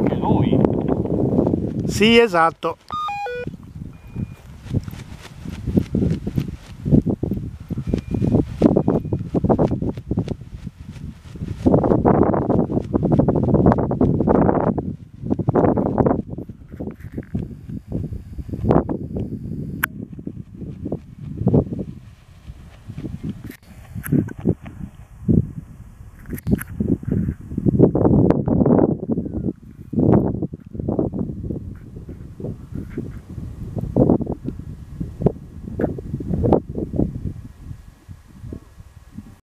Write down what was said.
Anche lui. Sì, esatto.